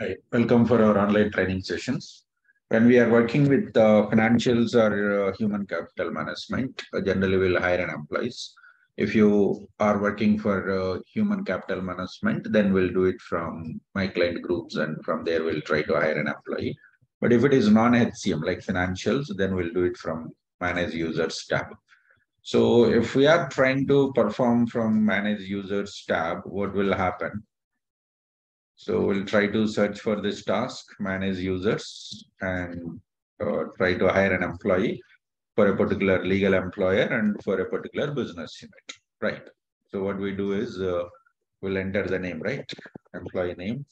Hi, welcome for our online training sessions. When we are working with uh, financials or uh, human capital management, uh, generally we'll hire an employees. If you are working for uh, human capital management, then we'll do it from my client groups and from there we'll try to hire an employee. But if it is non-HCM like financials, then we'll do it from manage users tab. So if we are trying to perform from manage users tab, what will happen? So we'll try to search for this task, manage users and uh, try to hire an employee for a particular legal employer and for a particular business unit, right? So what we do is uh, we'll enter the name, right? Employee name.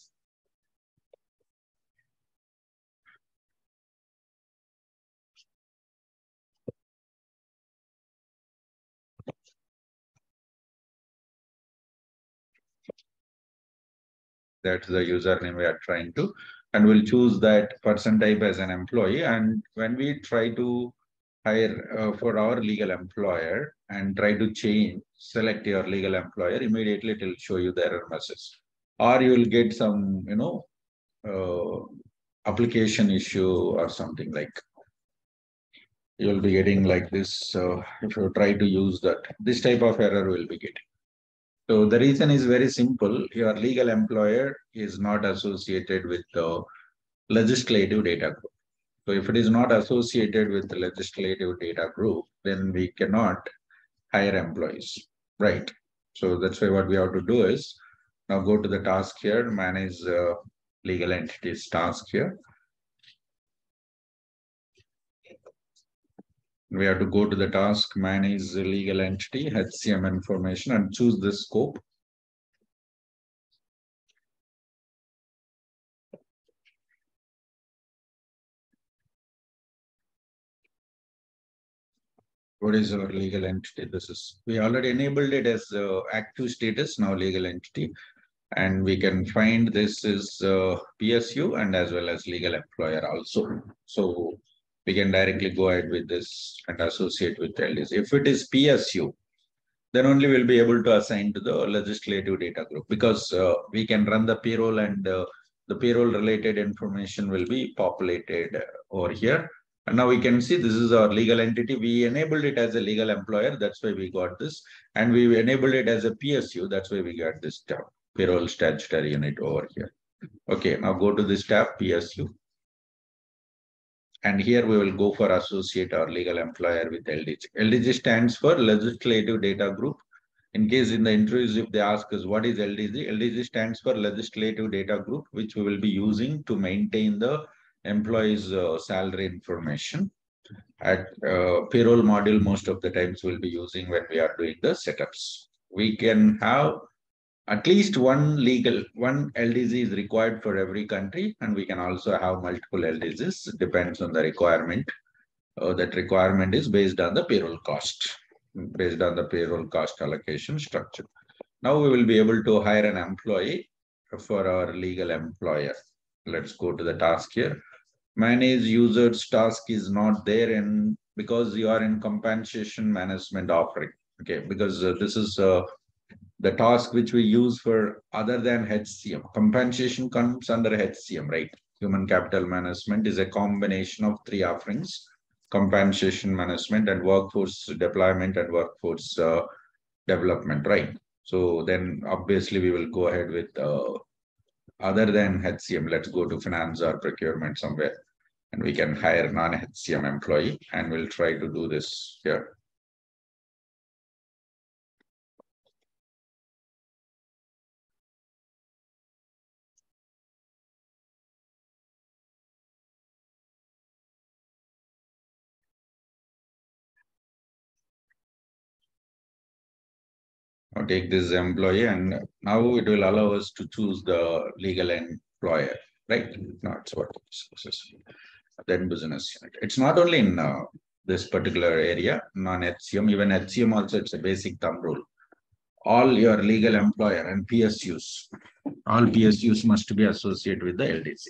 That's the username we are trying to, and we'll choose that person type as an employee. And when we try to hire uh, for our legal employer and try to change, select your legal employer, immediately it will show you the error message. Or you will get some, you know, uh, application issue or something like you will be getting like this. So if you try to use that, this type of error will be getting. So the reason is very simple. Your legal employer is not associated with the legislative data group. So if it is not associated with the legislative data group, then we cannot hire employees, right? So that's why what we have to do is now go to the task here, manage uh, legal entities task here. We have to go to the task, manage legal entity, HCM information and choose the scope. What is our legal entity? This is, we already enabled it as uh, active status, now legal entity. And we can find this is uh, PSU and as well as legal employer also. So we can directly go ahead with this and associate with LDG. If it is PSU, then only we'll be able to assign to the legislative data group because uh, we can run the payroll and uh, the payroll related information will be populated over here. And now we can see this is our legal entity. We enabled it as a legal employer. That's why we got this. And we enabled it as a PSU. That's why we got this tab, payroll statutory unit over here. Okay, now go to this tab, PSU. And here we will go for associate or legal employer with LDG. LDG stands for Legislative Data Group. In case in the interviews, if they ask us what is LDG, LDG stands for Legislative Data Group, which we will be using to maintain the employees' uh, salary information. At uh, payroll module, most of the times we'll be using when we are doing the setups. We can have at least one legal, one LDG is required for every country, and we can also have multiple LDGs, depends on the requirement. Uh, that requirement is based on the payroll cost, based on the payroll cost allocation structure. Now we will be able to hire an employee for our legal employer. Let's go to the task here. Manage users task is not there and because you are in compensation management offering. Okay, because uh, this is uh, the task which we use for other than HCM. Compensation comes under HCM, right? Human capital management is a combination of three offerings, compensation management and workforce deployment and workforce uh, development, right? So then obviously we will go ahead with uh, other than HCM, let's go to finance or procurement somewhere and we can hire non-HCM employee and we'll try to do this here. Take this employee and now it will allow us to choose the legal employer, right? No, it's what then business unit. It's not only in uh, this particular area, non-HCM, even HCM also it's a basic thumb rule. All your legal employer and PSUs, all PSUs must be associated with the LDG,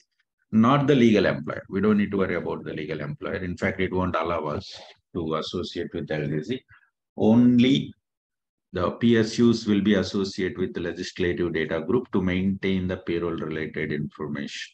not the legal employer. We don't need to worry about the legal employer. In fact, it won't allow us to associate with the LDG. Only the PSUs will be associated with the legislative data group to maintain the payroll related information.